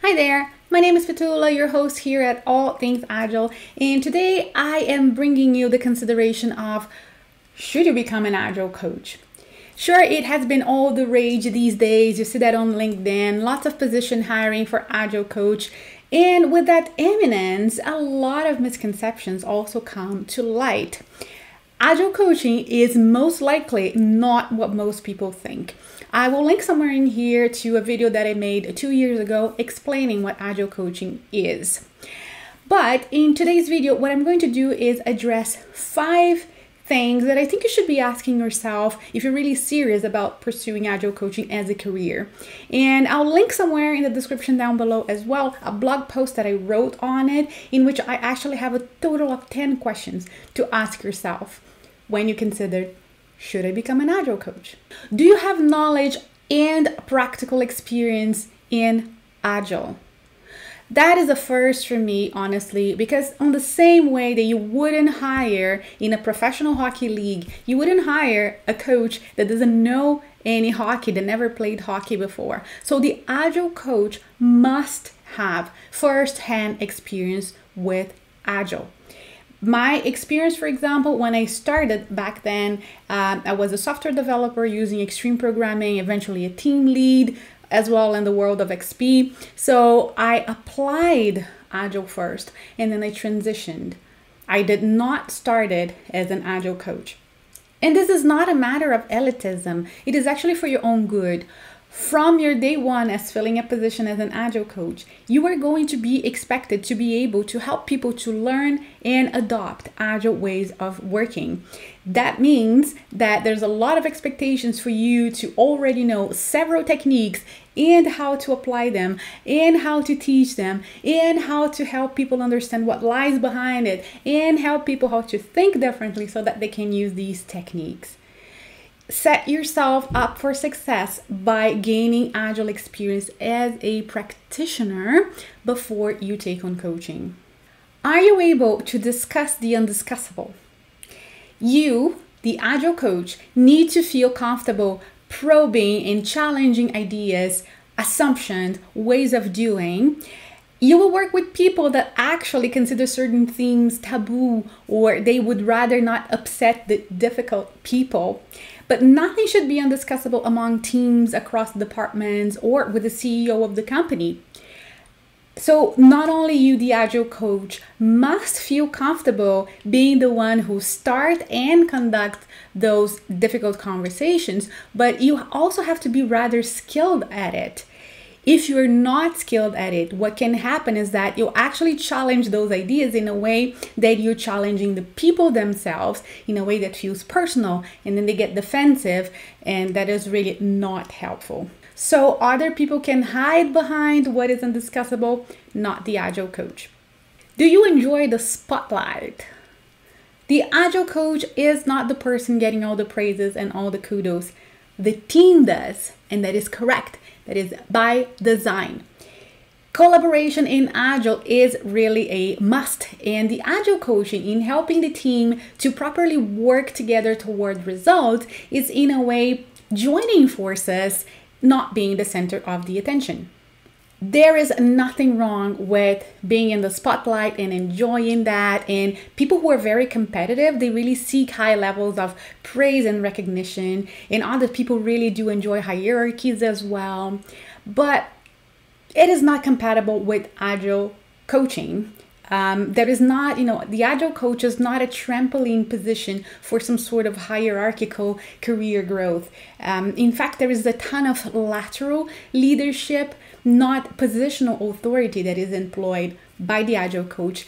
Hi there, my name is Petula, your host here at All Things Agile, and today I am bringing you the consideration of should you become an Agile coach? Sure, it has been all the rage these days. You see that on LinkedIn, lots of position hiring for Agile coach. And with that eminence, a lot of misconceptions also come to light. Agile coaching is most likely not what most people think. I will link somewhere in here to a video that I made two years ago explaining what Agile coaching is. But in today's video, what I'm going to do is address five things that I think you should be asking yourself if you're really serious about pursuing agile coaching as a career. And I'll link somewhere in the description down below as well a blog post that I wrote on it in which I actually have a total of 10 questions to ask yourself when you consider should I become an agile coach? Do you have knowledge and practical experience in agile? that is a first for me, honestly, because on the same way that you wouldn't hire in a professional hockey league, you wouldn't hire a coach that doesn't know any hockey, that never played hockey before. So the agile coach must have first-hand experience with agile my experience for example when i started back then uh, i was a software developer using extreme programming eventually a team lead as well in the world of XP. So I applied Agile first and then I transitioned. I did not start it as an Agile coach. And this is not a matter of elitism. It is actually for your own good from your day one as filling a position as an agile coach, you are going to be expected to be able to help people to learn and adopt agile ways of working. That means that there's a lot of expectations for you to already know several techniques and how to apply them and how to teach them and how to help people understand what lies behind it and help people how to think differently so that they can use these techniques set yourself up for success by gaining agile experience as a practitioner before you take on coaching. Are you able to discuss the undiscussable? You, the agile coach, need to feel comfortable probing and challenging ideas, assumptions, ways of doing. You will work with people that actually consider certain themes taboo or they would rather not upset the difficult people. But nothing should be undiscussable among teams across departments or with the CEO of the company. So, not only you, the agile coach, must feel comfortable being the one who start and conduct those difficult conversations, but you also have to be rather skilled at it. If you're not skilled at it, what can happen is that you'll actually challenge those ideas in a way that you're challenging the people themselves in a way that feels personal, and then they get defensive, and that is really not helpful. So, other people can hide behind what is undiscussable, not the agile coach. Do you enjoy the spotlight? The agile coach is not the person getting all the praises and all the kudos. The team does, and that is correct that is by design. Collaboration in Agile is really a must, and the Agile coaching in helping the team to properly work together toward results is, in a way, joining forces, not being the center of the attention. There is nothing wrong with being in the spotlight and enjoying that. And people who are very competitive, they really seek high levels of praise and recognition. And other people really do enjoy hierarchies as well. But it is not compatible with agile coaching. Um, there is not, you know, the agile coach is not a trampoline position for some sort of hierarchical career growth. Um, in fact, there is a ton of lateral leadership, not positional authority that is employed by the agile coach.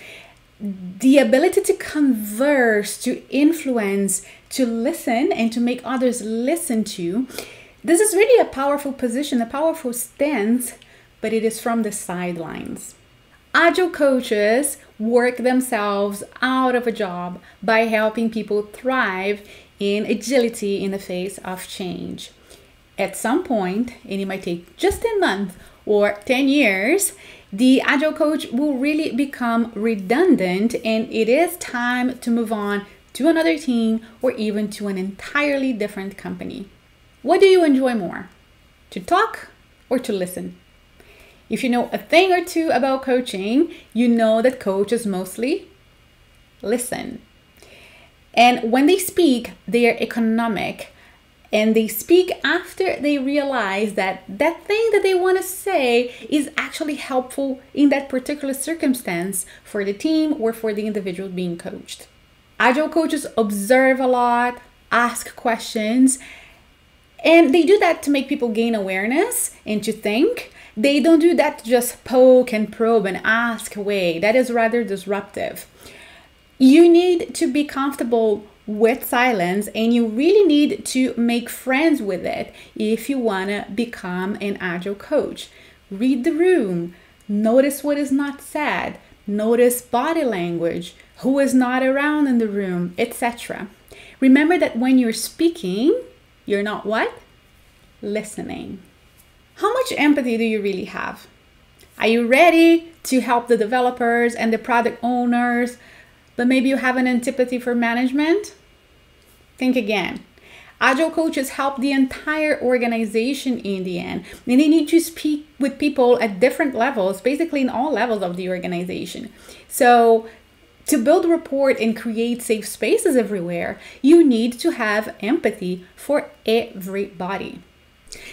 The ability to converse, to influence, to listen, and to make others listen to. This is really a powerful position, a powerful stance, but it is from the sidelines. Agile coaches work themselves out of a job by helping people thrive in agility in the face of change. At some point, and it might take just a month or 10 years, the agile coach will really become redundant and it is time to move on to another team or even to an entirely different company. What do you enjoy more? to talk or to listen. If you know a thing or two about coaching, you know that coaches mostly listen. And when they speak, they are economic and they speak after they realize that that thing that they want to say is actually helpful in that particular circumstance for the team or for the individual being coached. Agile coaches observe a lot, ask questions, and they do that to make people gain awareness and to think. They don't do that to just poke and probe and ask away. That is rather disruptive. You need to be comfortable with silence and you really need to make friends with it if you want to become an agile coach. Read the room, notice what is not said, notice body language, who is not around in the room, etc. Remember that when you're speaking, you're not what? Listening. How much empathy do you really have? Are you ready to help the developers and the product owners, but maybe you have an antipathy for management? Think again. Agile coaches help the entire organization in the end, and they need to speak with people at different levels, basically in all levels of the organization. So, to build rapport and create safe spaces everywhere, you need to have empathy for everybody.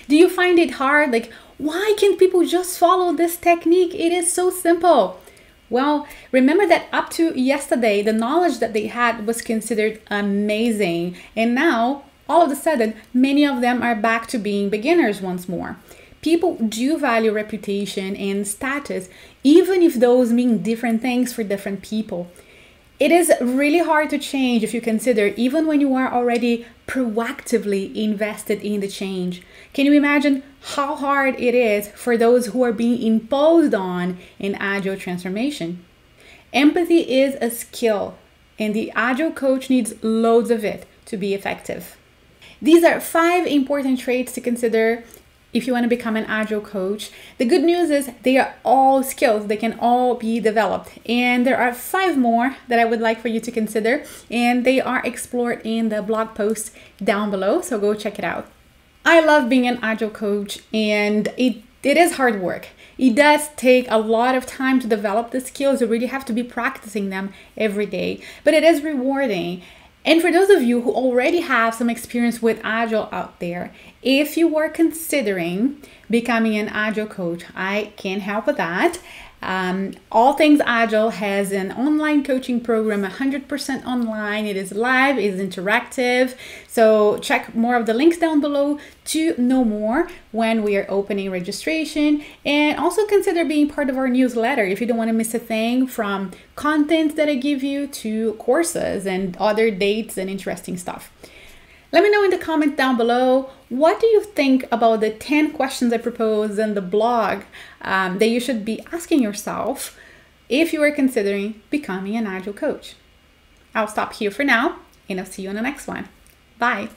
Do you find it hard? Like, why can't people just follow this technique? It is so simple. Well, remember that up to yesterday, the knowledge that they had was considered amazing. And now, all of a sudden, many of them are back to being beginners once more. People do value reputation and status, even if those mean different things for different people. It is really hard to change if you consider, even when you are already proactively invested in the change. Can you imagine how hard it is for those who are being imposed on in agile transformation? Empathy is a skill, and the agile coach needs loads of it to be effective. These are five important traits to consider if you want to become an agile coach. The good news is they are all skills, they can all be developed. And there are five more that I would like for you to consider, and they are explored in the blog post down below. So go check it out. I love being an agile coach, and it, it is hard work. It does take a lot of time to develop the skills. You really have to be practicing them every day, but it is rewarding. And for those of you who already have some experience with Agile out there, if you are considering becoming an Agile coach, I can help with that. Um, All Things Agile has an online coaching program, 100% online. It is live, it is interactive. So check more of the links down below to know more when we are opening registration. And also consider being part of our newsletter if you don't want to miss a thing from content that I give you to courses and other dates and interesting stuff. Let me know in the comment down below what do you think about the 10 questions I proposed in the blog um, that you should be asking yourself if you are considering becoming an Agile coach. I'll stop here for now and I'll see you on the next one. Bye.